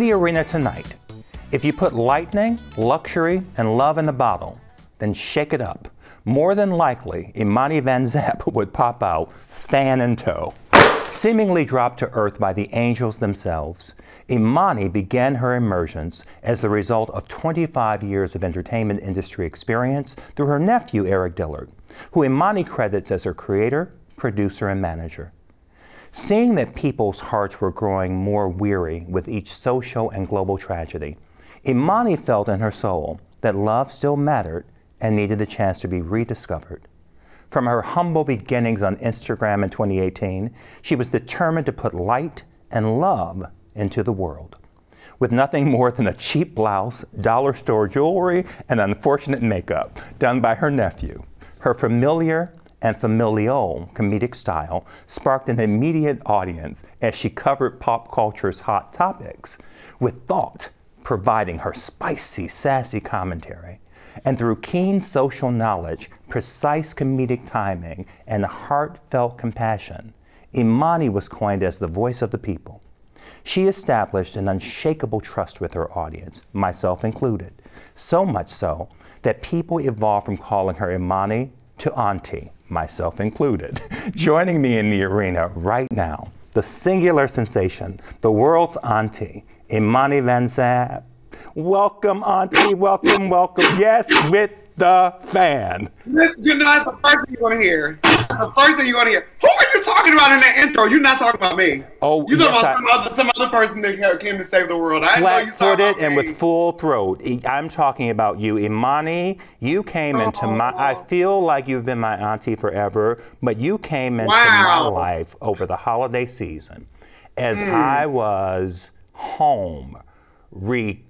The arena tonight, if you put lightning, luxury, and love in the bottle, then shake it up. More than likely, Imani Van Zap would pop out, fan and toe. Seemingly dropped to earth by the angels themselves, Imani began her emergence as the result of 25 years of entertainment industry experience through her nephew, Eric Dillard, who Imani credits as her creator, producer, and manager. Seeing that people's hearts were growing more weary with each social and global tragedy, Imani felt in her soul that love still mattered and needed the chance to be rediscovered. From her humble beginnings on Instagram in 2018, she was determined to put light and love into the world. With nothing more than a cheap blouse, dollar store jewelry, and unfortunate makeup done by her nephew, her familiar and familial comedic style sparked an immediate audience as she covered pop culture's hot topics, with thought providing her spicy, sassy commentary and through keen social knowledge, precise comedic timing, and heartfelt compassion, Imani was coined as the voice of the people. She established an unshakable trust with her audience, myself included, so much so that people evolved from calling her Imani to Auntie, myself included. Joining me in the arena right now, the singular sensation, the world's Auntie, Imani Van Welcome, Auntie. Welcome, welcome. Yes, with the fan. You're not the first thing you want to hear. The first thing you want to hear. Who are you talking about in that intro? You're not talking about me. Oh, you talking yes, about some, I, other, some other person that came to save the world. I Flat-footed and with full throat. I'm talking about you, Imani. You came oh. into my. I feel like you've been my auntie forever, but you came into wow. my life over the holiday season, as mm. I was home, re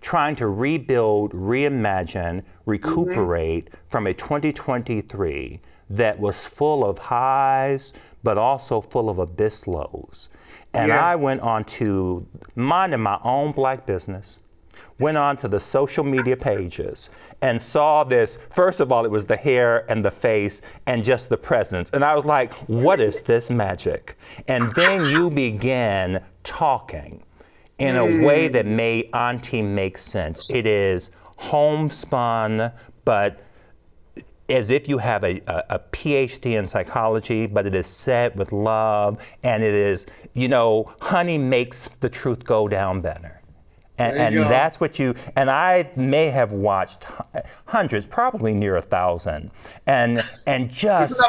trying to rebuild, reimagine, recuperate mm-hmm. from a 2023 that was full of highs, but also full of abyss lows. And yeah. I went on to minding my own black business, went on to the social media pages and saw this. First of all, it was the hair and the face and just the presence. And I was like, what is this magic? And then you began talking in a way that mm. made Auntie make sense. It is homespun, but as if you have a, a, a, PhD in psychology, but it is said with love, and it is, you know, honey makes the truth go down better. And, and that's what you, and I may have watched hundreds, probably near a thousand. And, and just,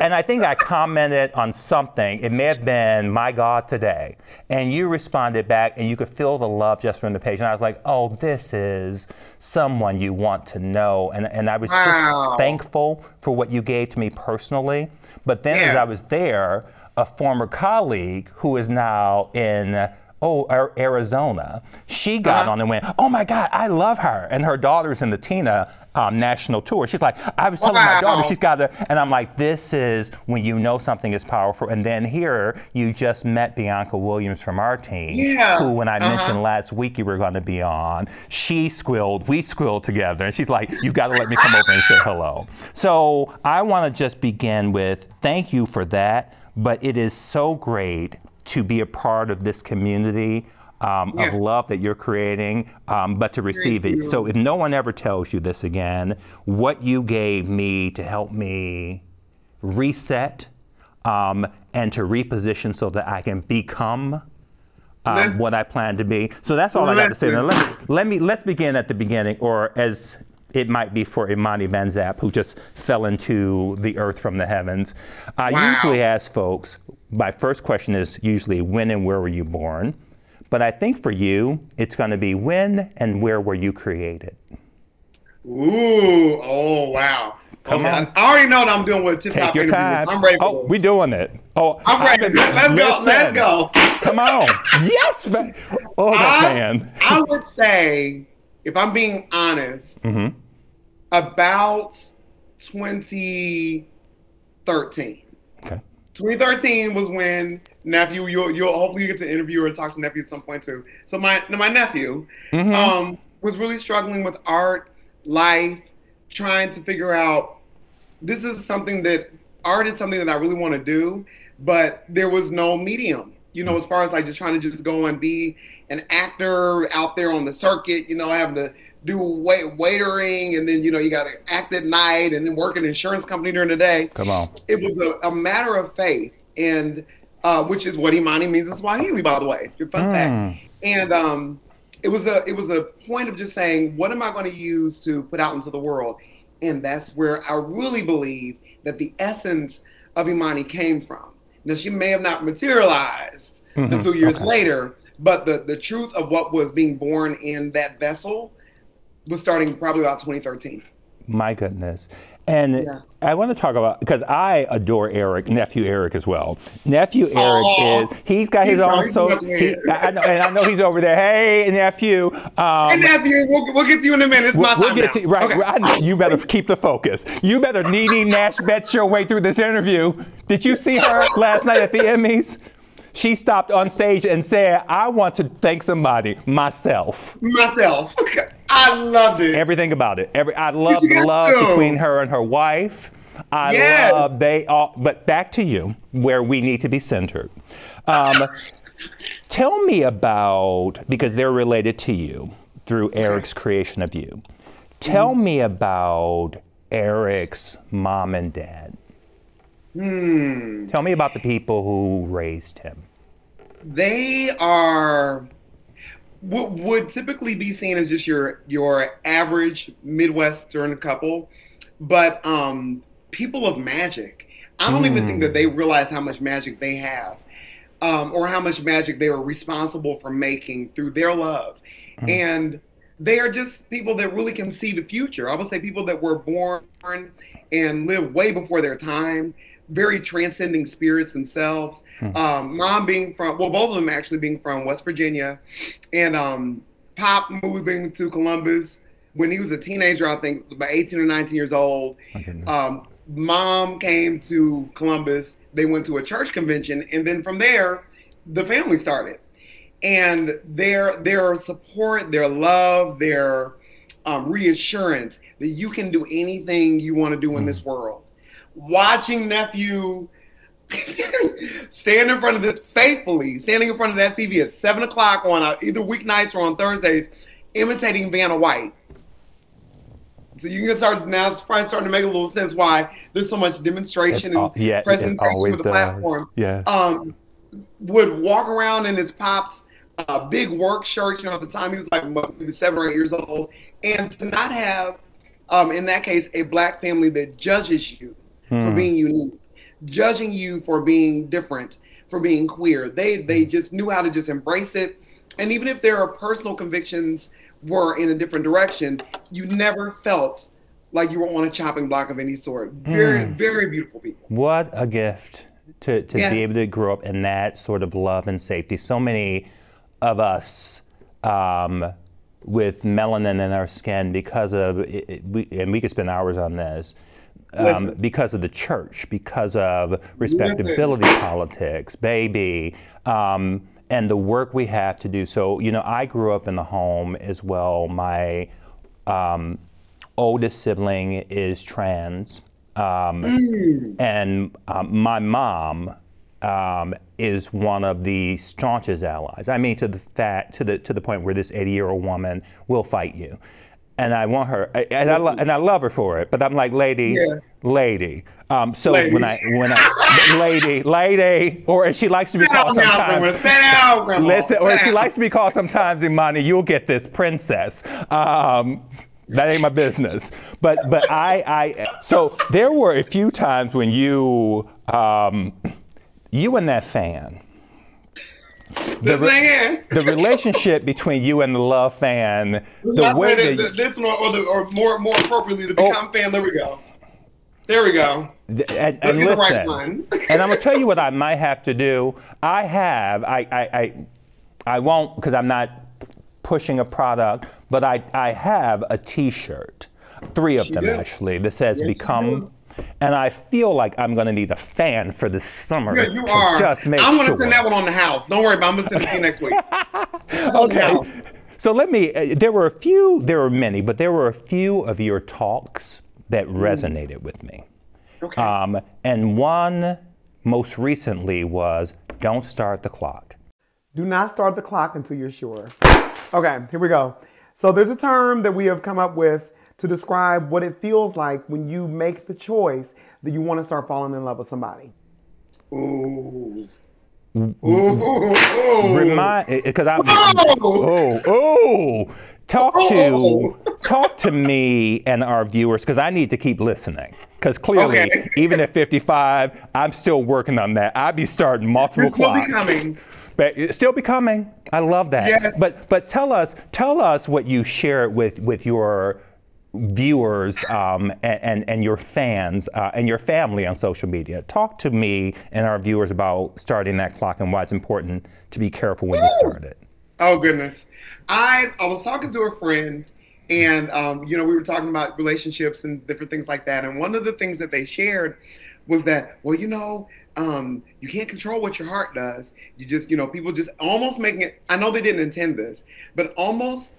and I think I commented on something. It may have been, my God, today. And you responded back, and you could feel the love just from the page. And I was like, oh, this is someone you want to know. And, and I was wow. just thankful for what you gave to me personally. But then yeah. as I was there, a former colleague who is now in oh, Arizona. She got uh-huh. on and went, oh my God, I love her. And her daughter's in the Tina um, national tour. She's like, I was telling wow. my daughter, she's got the, and I'm like, this is when you know something is powerful. And then here, you just met Bianca Williams from our team, yeah. who, when I uh-huh. mentioned last week you were going to be on, she squilled, we squilled together. And she's like, you've got to let me come over and say hello. So I want to just begin with thank you for that. But it is so great to be a part of this community um, yeah. of love that you're creating, um, but to receive it. So if no one ever tells you this again, what you gave me to help me reset um, and to reposition so that I can become um, what I plan to be. So that's all I got to say. Now let me, let me let's begin at the beginning, or as it might be for Imani Van who just fell into the earth from the heavens. I wow. usually ask folks, my first question is usually when and where were you born? But I think for you, it's going to be when and where were you created? Ooh, oh, wow. Come okay. on. I already know what I'm doing with tip Take your time. I'm ready. oh, we doing it. Oh, I'm ready. Been, let's go. Let's go. Come on. yes. Man. Oh, that man. I would say, if I'm being honest, mm-hmm about 2013. Okay. 2013 was when nephew. You'll, you'll hopefully you get to interview or talk to nephew at some point too. So my my nephew mm-hmm. um, was really struggling with art, life, trying to figure out. This is something that art is something that I really want to do, but there was no medium You know, as far as like just trying to just go and be an actor out there on the circuit. You know, having to do wait waitering, and then you know you got to act at night, and then work an insurance company during the day. Come on. It was a, a matter of faith, and uh, which is what Imani means in Swahili, by the way. Your fun Mm. fact. And um, it was a it was a point of just saying, what am I going to use to put out into the world? And that's where I really believe that the essence of Imani came from. Now she may have not materialized Mhm. until years Okay. later, but the the truth of what was being born in that vessel was starting probably about 2013. My goodness. And Yeah. I want to talk about because I adore Eric, nephew Eric as well. Nephew Eric Aw. is he's got his He's own so he, I, I know, and I know he's over there. Hey nephew. Um, and nephew, we'll, we'll get to you in a minute. It's We'll, we'll get now. to right. Okay. I you better keep the focus. You better Niecy Nash bet your way through this interview. Did you see her last night at the Emmys? She stopped on stage and said, "I want to thank somebody, myself." myself. I loved it. Everything about it. Every I love the love to. between her and her wife. I Yes. love they all. But back to you, where we need to be centered. Um, tell me about because they're related to you through Eric's creation of you. Tell Mm-hmm. me about Eric's mom and dad. Hmm. Tell me about the people who raised him. They are what would typically be seen as just your your average Midwestern couple, but um, people of magic. I don't even think that they realize how much magic they have, um, or how much magic they were responsible for making through their love, and they are just people that really can see the future. I would say people that were born and live way before their time, very transcending spirits themselves. Um, mom being from, well, both of them actually being from West Virginia, and um, Pop moving to Columbus when he was a teenager, I think about 18 or 19 years old. Um, mom came to Columbus. They went to a church convention, and then from there, the family started. And their their support, their love, their um, reassurance that you can do anything you want to do in this world. Watching nephew stand in front of this faithfully, standing in front of that TV at seven o'clock on uh, either weeknights or on Thursdays, imitating Vanna White. So you can start now. It's probably starting to make a little sense why there's so much demonstration and yeah, presentation always with the does. platform. Yes. Um, would walk around in his pops uh, big work shirt. You know, at the time he was like maybe seven or eight years old, and to not have, um, in that case, a black family that judges you for Hmm. being unique, judging you for being different, for being queer. They they just knew how to just embrace it, and even if their personal convictions were in a different direction, you never felt like you were on a chopping block of any sort. Very Hmm. very beautiful people. What a gift to, to Yes. be able to grow up in that sort of love and safety. So many of us um, with melanin in our skin because of, it, it- we, and we could spend hours on this, um, because of the church, because of respectability politics, baby, um, and the work we have to do. So, you know, I grew up in the home as well. My um, oldest sibling is trans. Um, and um, my mom um, is one of the staunchest allies. I mean, to the fact, to the to the point where this 80-year-old woman will fight you, and I want her, and I lo- and I love her for it. But I'm like, lady, Yeah. lady. Um, so Lady. when I when I lady, lady, or as she likes to be down called sometimes. Down, Grandma. Listen, or she likes to be called sometimes, Imani, you'll get this princess. Um, that ain't my business. But but I I so there were a few times when you um, you and that fan. This re- The relationship between you and the love fan, the way that this, one, or, the, or more more appropriately, the oh. become Oh. fan. There we go. There we go. And, and the right listen, and I'm gonna tell you what I might have to do. I have, I, I, I, I won't because I'm not pushing a product, but I, I have a T-shirt, three of You them do. actually, that says Yes, "Become," and I feel like I'm gonna need a fan for this summer Yeah, you to are. just make I'm gonna sure. send that one on the house. Don't worry about. it. I'm gonna send it to you next week. It's on the Okay. So let me. Uh, there were a few. There were many, but there were a few of your talks that resonated with me. Okay. Um, and one most recently was Don't start the clock. Do not start the clock until you're sure. Okay, here we go. So there's a term that we have come up with to describe what it feels like when you make the choice that you want to start falling in love with somebody. Ooh. Eh, eh, ooh. Remind because I oh oh talk to talk to me and our viewers because I need to keep listening because clearly okay. even at 55 I'm still working on that. I'd be starting multiple You're still clocks. Becoming. But it's still becoming. I love that. Yes. But but tell us tell us what you share with with your viewers um, and, and, and, your fans uh, and your family on social media. Talk to me and our viewers about starting that clock and why it's important to be careful when you start it. Oh goodness, I I was talking to a friend, and um, you know we were talking about relationships and different things like that, and one of the things that they shared was that well you know um, you can't control what your heart does. You just, you know, people just almost making it. I know they didn't intend this, but almost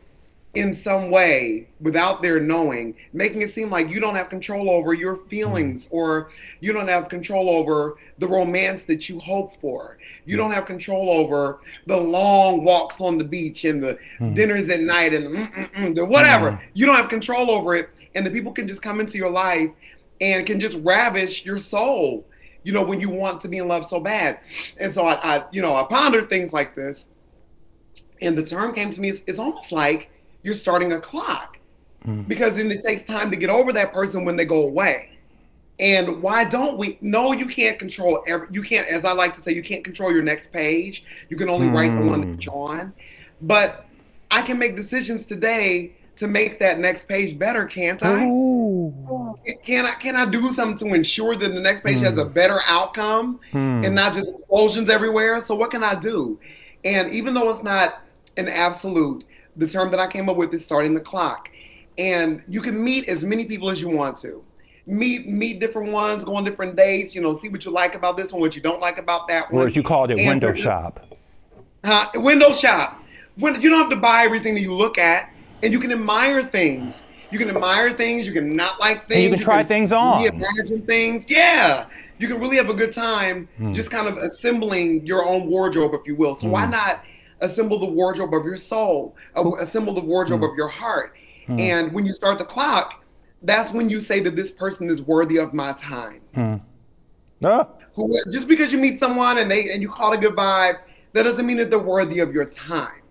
in some way without their knowing, making it seem like you don't have control over your feelings mm-hmm. or you don't have control over the romance that you hope for. You don't have control over the long walks on the beach and the mm. dinners at night and the whatever. Mm. You don't have control over it. And the people can just come into your life and can just ravish your soul, you know, when you want to be in love so bad. And so I, I you know, I pondered things like this. And the term came to me, it's, it's almost like you're starting a clock mm. because then it takes time to get over that person when they go away. And why don't we? No, you can't control every. You can't, as I like to say, you can't control your next page. You can only mm. write the one that you're on. But I can make decisions today to make that next page better, can't I? Ooh. Can I can I do something to ensure that the next page mm. has a hmm. better outcome mm. and not just explosions everywhere? So what can I do? And even though it's not an absolute, the term that I came up with is starting the clock. And you can meet as many people as you want to. Meet meet different ones, go on different dates, you know, see what you like about this one, what you don't like about that one. Or as you called it, and window shop. Uh, window shop. When you don't have to buy everything that you look at, and you can admire things. You can admire things. You can not like things. And you can try you can things on. Imagine things. Yeah, you can really have a good time hmm. just kind of assembling your own wardrobe, if you will. So hmm. why not assemble the wardrobe of your soul, assemble the wardrobe mm. of your heart. Mm. And when you start the clock, that's when you say that this person is worthy of my time. Mm. Ah. Who, just because you meet someone and they and you call it a good vibe, that doesn't mean that they're worthy of your time.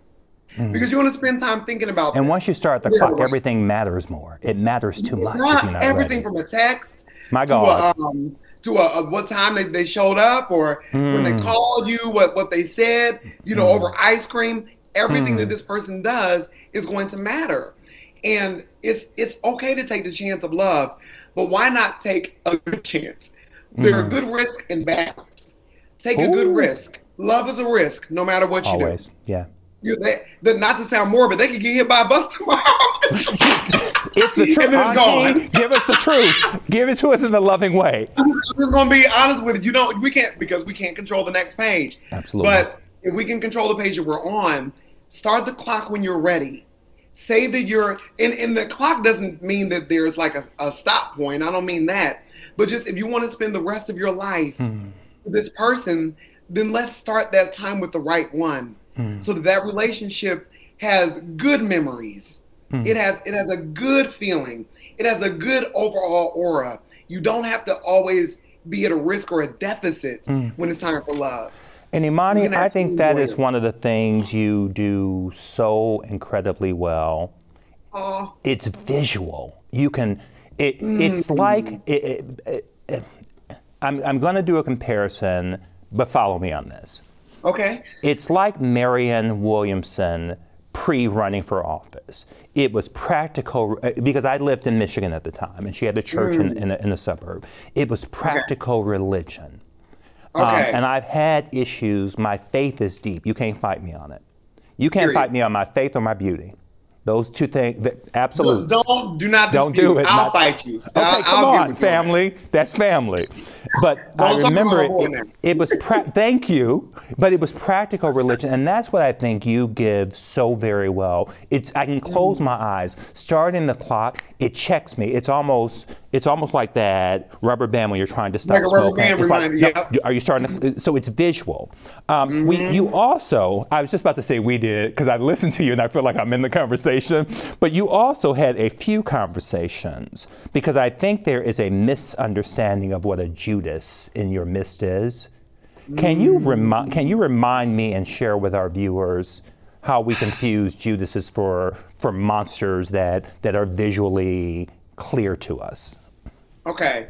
Mm. Because you want to spend time thinking about. And once you start the clock, everything matters more. It matters too much. Everything ready. from a text. My God. To a, um, to a, a, what time they, they showed up or mm. when they hmm. called you, what, what they said, you know, mm. over ice cream. Everything mm. that hmm. this person does is going to matter. And it's it's okay to take the chance of love, but why not take a good chance? There are hmm. good risk and bad risks. Take Ooh. a good risk. Love is a risk, no matter what you Always. do. Yeah. You, they, they, not to sound morbid, they could get hit by a bus tomorrow. it's the truth. Auntie, give us the truth. Give it to us in a loving way. I'm just gonna be honest with you. You know, we can't because we can't control the next page. Absolutely. But if we can control the page that we're on, start the clock when you're ready. Say that you're, and, and the clock doesn't mean that there's like a, a stop point. I don't mean that. But just if you want to spend the rest of your life hmm. with this person, then let's start that time with the right one mm. so that that relationship has good memories. Mm. It has it has a good feeling. It has a good overall aura. You don't have to always be at a risk or a deficit mm. when it's time for love. And Imani, I think that is one of the things you do so incredibly well. Uh, it's visual. You can. It, It's mm. like. It, it, I'm, I'm going to do a comparison, but follow me on this. Okay. It's like Marianne Williamson pre running for office. It was practical uh, because I lived in Michigan at the time and she had a church mm. in, in, a, in a suburb. It was practical okay. religion. Um, okay. Um, and I've had issues. My faith is deep. You can't fight me on it. You can't Period. fight me on my faith or my beauty. Those two things, absolutely. Don't do not don't do it. I'll not, fight you. Okay, I'll, come I'll on, family. That's family. But I remember it, it, it, was. Pra- thank you, but it was practical religion, and that's what I think you give so very well. It's I can close mm. my eyes, starting the clock. It checks me. It's almost it's almost like that rubber band when you're trying to stop Like smoking. It's like, no, are you starting to, so it's visual. Um, we, you also, I was just about to say we did, because I listened to you and I feel like I'm in the conversation, but you also had a few conversations, because I think there is a misunderstanding of what a Judas in your midst is. Can you remind Can you remind me and share with our viewers how we confuse Judases for for monsters that that are visually clear to us? Okay.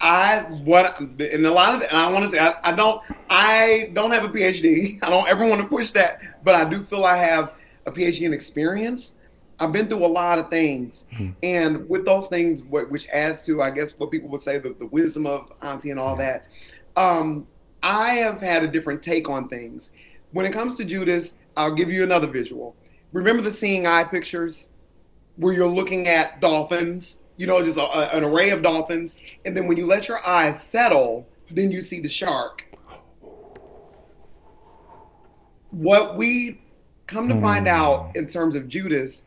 I what and a lot of the, and I want to say I, I don't I don't have a PhD. I don't ever want to push that, but I do feel I have a PhD in experience. I've been through a lot of things, and with those things, what, which adds to I guess what people would say the, the wisdom of Auntie and all that. Um, I have had a different take on things. When it comes to Judas, I'll give you another visual. Remember the seeing eye pictures where you're looking at dolphins, you know, just a, a- an array of dolphins, and then when you let your eyes settle, then you see the shark. What we come to find hmm. out in terms of Judas,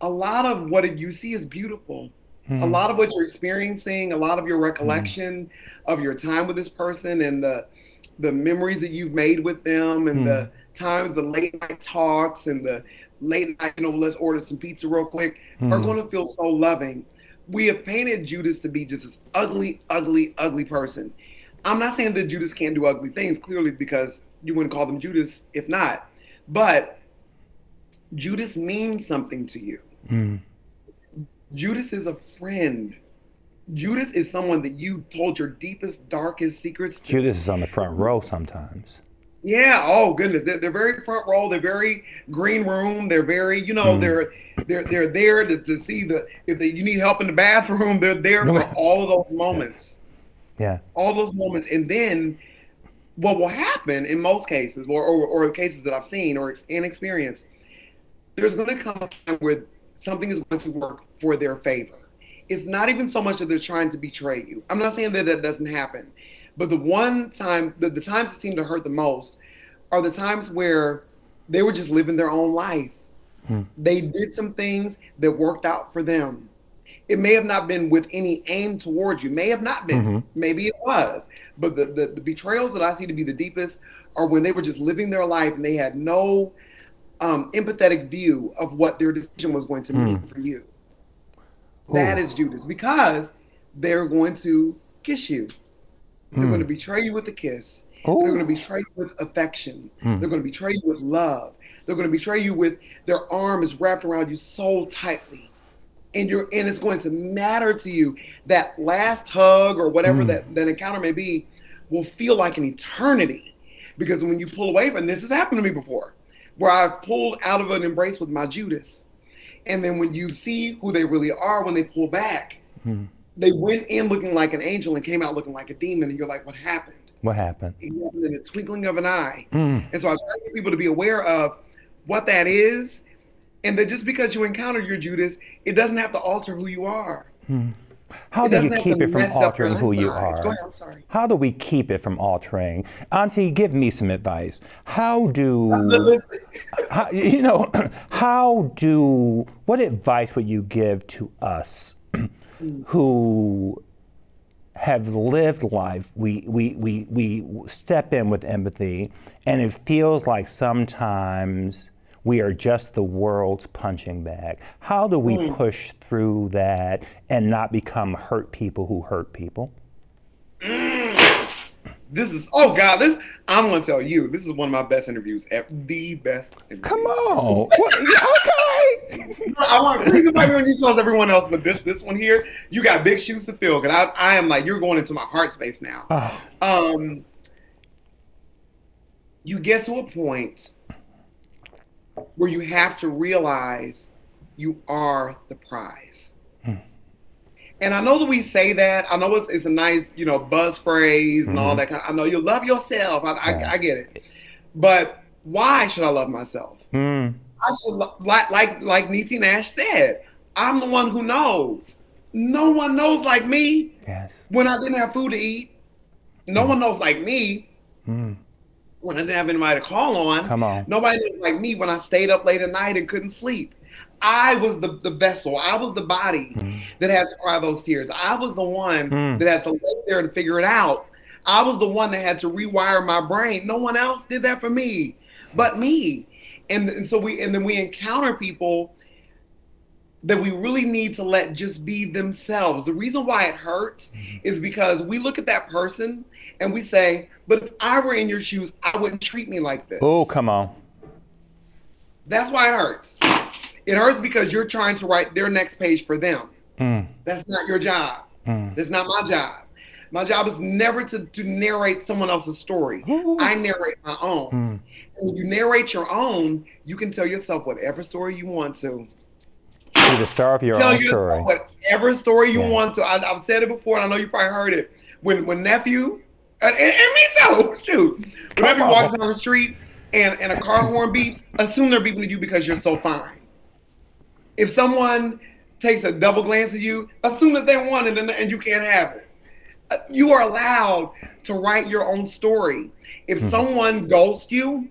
a lot of what you see is beautiful. A hmm. lot of what you're experiencing, a lot of your hmm. recollection of your time with this person and the the memories that you've made with them and the times the late night talks and the late night, you know, let's order some pizza real quick are going to feel so loving. We have painted Judas to be just this ugly, ugly, ugly person. I'm not saying that Judas can't do ugly things, clearly, because you wouldn't call them Judas if not. But Judas means something to you. Hmm. Judas is a friend. Judas is someone that you told your deepest, darkest secrets to. Judas is on the front row sometimes. Yeah. Oh goodness, they're, they're very front row. They're very green room. They're very, you know, mm-hmm. they're they're they're there to, to see the if they, you need help in the bathroom. They're there for all of those moments, Yeah. all those moments, and then what will happen in most cases, or or, or cases that I've seen or in experience, there's going to come a time where something is going to work for their favor. It's not even so much that they're trying to betray you. I'm not saying that that doesn't happen, but the one time, the, the times that seem to hurt the most are the times where they were just living their own life. Hmm. They did some things that worked out for them. It may have not been with any aim towards you. May have not been. Mm-hmm. Maybe it was. But the, the, the betrayals that I see to be the deepest are when they were just living their life and they had no um, empathetic view of what their decision was going to hmm. mean for you. That Ooh. is Judas because they're going to kiss you. They're going to hmm. betray you with a kiss. They're going to betray you with affection. Hmm. They're going to betray you with love. They're going to betray you with their arm is wrapped around you so tightly. And you're and it's going to matter to you that last hug or whatever hmm. that, that encounter may be will feel like an eternity. Because when you pull away from this has happened to me before, where I've pulled out of an embrace with my Judas. And then when you see who they really are when they pull back, they went in looking like an angel and came out looking like a demon, and you're like, what happened? What happened? It happened in the twinkling of an eye. Mm. And so I try to get people to be aware of what that is, and that just because you encountered your Judas, it doesn't have to alter who you are. How It do you keep it from mess up your altering who you are? Go ahead, I'm sorry. How do we keep it from altering? Auntie, give me some advice. How do how, you know how do what advice would you give to us who have lived life we, we, we, we step in with empathy and it feels like sometimes we are just the world's punching bag. How do we hmm. push through that and not become hurt people who hurt people hmm. This is oh god, this I'm gonna tell you, this is one of my best interviews ever. The best. Interview. come on What- okay I want please invite me on you tells everyone else, but this this one here, you got big shoes to fill. Cause I I am like you're going into my heart space now. Ah, um, you get to a point where you have to realize you are the prize. And I know that we say that. I know it's, it's a nice, you know, buzz phrase and all that kind. Of, I know you love yourself. I, I. I get it. But why should I love myself? mm, I should like like like Niecy Nash said. I'm the one who knows. No one knows like me yes when I didn't have food to eat. No one knows like me mm, when I didn't have anybody to call on. Come on. Nobody knows like me when I stayed up late at night and couldn't sleep. I was the, the vessel. I was the body Mm. that had to cry those tears. I was the one Mm. that had to lay there and figure it out. I was the one that had to rewire my brain. No one else did that for me, but me. And, and so we and then we encounter people that we really need to let just be themselves. The reason why it hurts is because we look at that person and we say, "But if I were in your shoes, I wouldn't treat me like this." Oh, come on. That's why it hurts. It hurts because you're trying to write their next page for them. Mm, That's not your job. mm. That's not my job. My job is never to, to narrate someone else's story. Ooh. I narrate my own. Mm. And when you narrate your own, you can tell yourself whatever story you want to. Be the star of your tell own story. whatever story you Yeah. want to. I, I've said it before, and I know you probably heard it. When when nephew, and, and, and me too, shoot. When Come nephew on. walks down the street and, and a car horn beeps, assume they're beeping at you because you're so fine. If someone takes a double glance at you, assume that they want it and, and you can't have it. Uh, You are allowed to write your own story. If Mhm. someone ghosts you,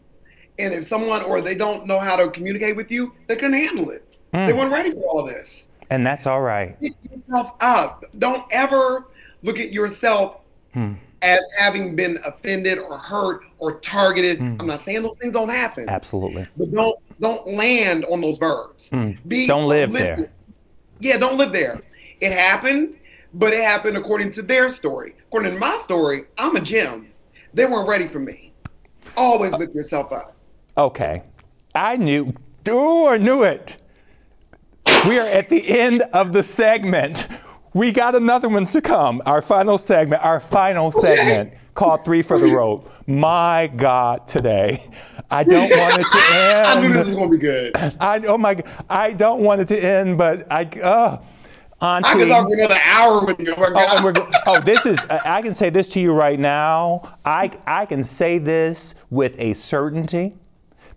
and if someone or they don't know how to communicate with you, they couldn't handle it. They Mm. weren't ready for all this. And that's all right. Pick yourself up. Don't ever look at yourself Hmm. as having been offended or hurt or targeted. Mm. I'm not saying those things don't happen, Absolutely. but don't don't land on those birds. Mm. Be Don't live there. Yeah, don't live there. It happened, but it happened according to their story. According to my story, I'm a gem. They weren't ready for me. Always lift yourself up. Okay. I knew. Oh, I knew it. We are at the end of the segment. We got another one to come. Our final segment, our final segment called Three for the Road. My God, today. I don't want it to end. I knew this was gonna be good. I oh my I don't want it to end, but I uh Auntie. I could talk for another hour with you. Oh Oh, oh, this is. I I can say this to you right now. I I can say this with a certainty.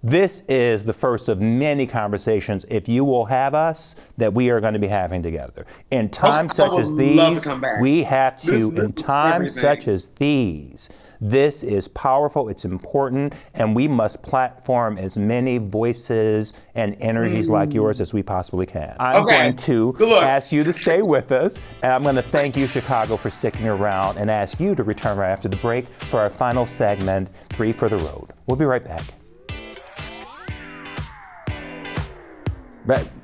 This is the first of many conversations, if you will have us, that we are going to be having together. In times such as these, we have to. This- in times such as these, this is powerful. It's important, and we must platform as many voices and energies like yours as we possibly can. I'm Mm. Okay. going to ask you to stay with us, and I'm going to thank you, Chicago, for sticking around, and ask you to return right after the break for our final segment, Three for the Road. We'll be right back. Right.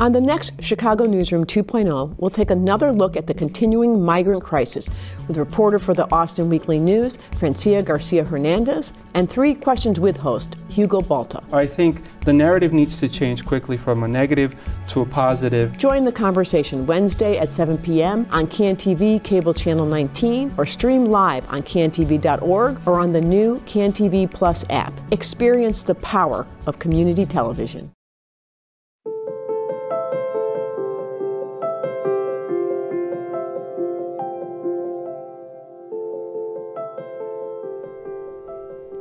On the next Chicago Newsroom 2.0, we'll take another look at the continuing migrant crisis with reporter for the Austin Weekly News, Francia Garcia Hernandez, and three questions with host, Hugo Balta. I think the narrative needs to change quickly from a negative to a positive. Join the conversation Wednesday at 7 p.m. on CanTV Cable Channel 19 or stream live on cantv.org or on the new CanTV Plus app. Experience the power of community television.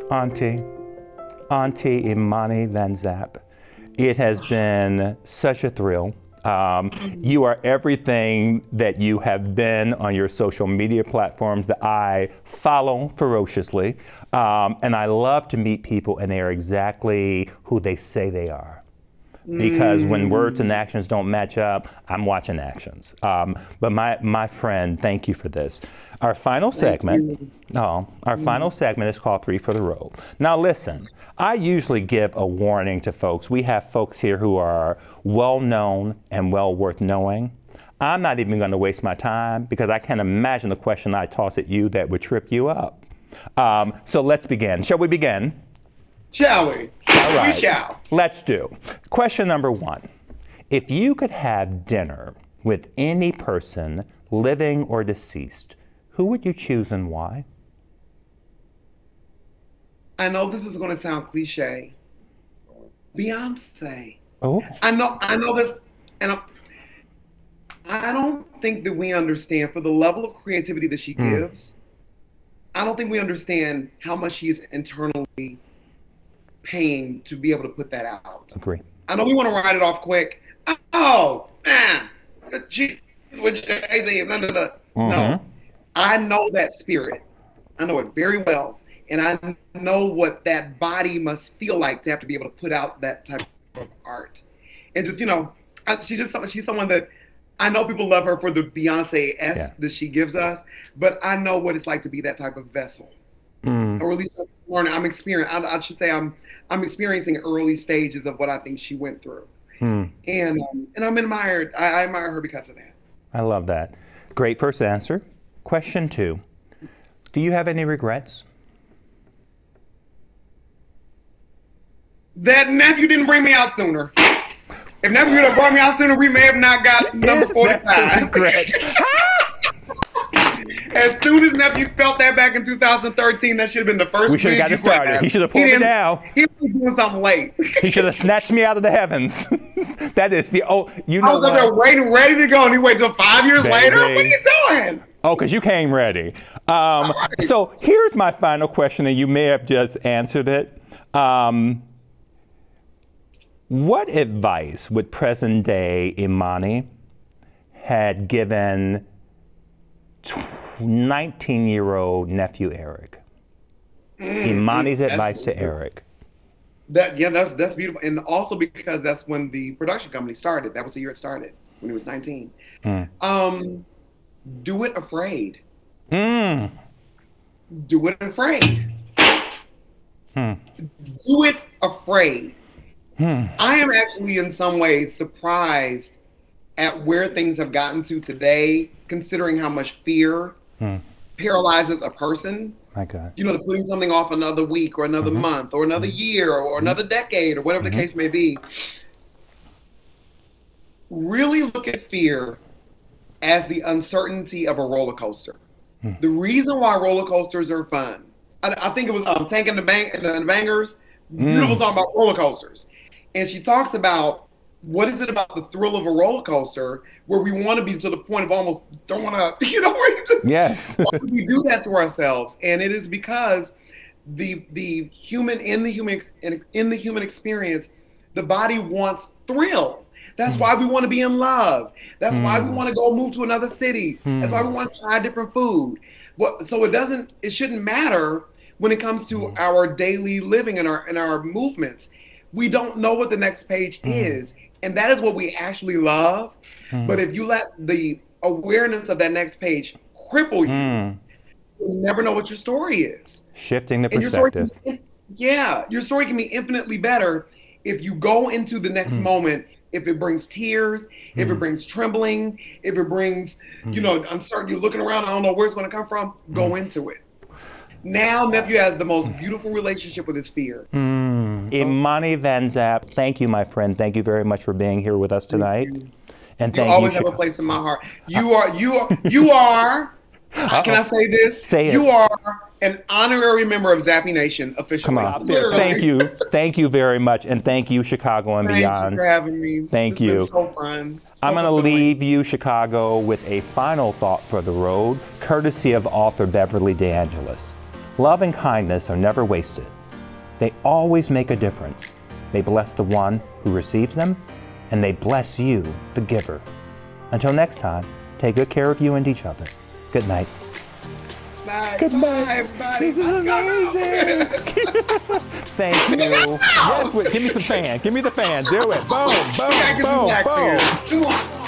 Auntie, Auntie Imani Van Zap, it has been such a thrill. Um, you are everything that you have been on your social media platforms that I follow ferociously. Um, and I love to meet people and they are exactly who they say they are because when words and actions don't match up, I'm watching actions. Um, but my, my friend, thank you for this. Our final segment, oh, our final segment is called Three for the Road. Now listen, I usually give a warning to folks. We have folks here who are well known and well worth knowing. I'm not even going to waste my time because I can't imagine the question I toss at you that would trip you up. Um, so let's begin. Shall we begin? Shall we? All right. We shall. Let's do. Question number one. If you could have dinner with any person, living or deceased, who would you choose and why? I know this is going to sound cliche. Beyonce. Oh, I know. I know this, and I'm, I don't think that we understand for the level of creativity that she Hmm. gives. I don't think we understand how much she is internally paying to be able to put that out. agree. I know we want to write it off quick. Oh, man, she with Jay-Z, blah, blah, blah. No, I know that spirit. I know it very well. And I know what that body must feel like to have to be able to put out that type of art. And just, you know, I, she's just she's someone that I know people love her for the Beyonce s yeah. that she gives us, but I know what it's like to be that type of vessel. Mm. Or at least I'm experiencing. I, I, should say I'm I'm experiencing early stages of what I think she went through, mm. and um, and I'm admired. I, I admire her because of that. I love that. Great first answer. Question two: Do you have any regrets? That nephew didn't bring me out sooner. If nephew would have brought me out sooner, we may have not got number 45. as soon as nephew felt that back in 2013, that should have been the first. We should have got it started. He should have pulled me down. He was doing something late. he should have snatched me out of the heavens. that is the oh, you know. I was up there waiting, ready to go, and he waited till five years Baby. later. What are you doing? Oh, because you came ready. Um, right. So here's my final question, and you may have just answered it. Um, what advice would present day Imani had given 19 year old nephew Eric? Mm, Imani's advice to Eric. That yeah, that's that's beautiful, and also because that's when the production company started. That was the year it started when he was 19. Mm. Um, do it afraid. Mm. Do it afraid. Hmm. Do it afraid. Hmm. I am actually, in some ways, surprised at where things have gotten to today, considering how much fear hmm. paralyzes a person. My God. You know, putting something off another week or another mm-hmm. month or another mm-hmm. year or mm-hmm. another decade or whatever the mm-hmm. case may be. Really look at fear as the uncertainty of a roller coaster. Hmm. The reason why roller coasters are fun, I, I think it was um, Tank and the, Bang, and the Bangas, beautiful mm. song about roller coasters and she talks about what is it about the thrill of a roller coaster where we want to be to the point of almost don't want to, you know, where you just yes, we do that to ourselves, and it is because the the human in the human in, in the human experience, the body wants thrill. That's mm. why we want to be in love. That's mm. why we hmm. want to go move to another city. Mm. That's why we want to try different food. But so it doesn't. It shouldn't matter when it comes to hmm. our daily living and our and our movements we don't know what the next page mm. is. And that is what we actually love. Mm. But if you let the awareness of that next page cripple you, mm. you'll never know what your story is. Shifting the perspective. Your yeah, your story can be infinitely better if you go into the next mm. moment. If it brings tears, if it mm. brings trembling, if it brings, you mm. know, uncertainty, you're looking around, I don't know where it's going to come from, go into it. Now nephew has the most beautiful relationship with his fear. Mm. Imani Van Zap, thank you, my friend. Thank you very much for being here with us tonight. And thank you always you, have a place in my heart. You are you are you are. Uh-oh. Can I say this? Say it. You are an honorary member of Zappy Nation officially. Come on. Literally. Thank you. Thank you very much. And thank you, Chicago and thank beyond. Thank you for having me. Thank it's you. so fun. So I'm going to leave you, Chicago, with a final thought for the road, courtesy of author Beverly DeAngelis. Love and kindness are never wasted. They always make a difference. They bless the one who receives them, and they bless you, the giver. Until next time, take good care of you and each other. Good night. Bye. Good night. everybody. This is amazing. Thank you. yes, wait, give me some fan. Give me the fan. Do it. Boom, boom, boom, boom.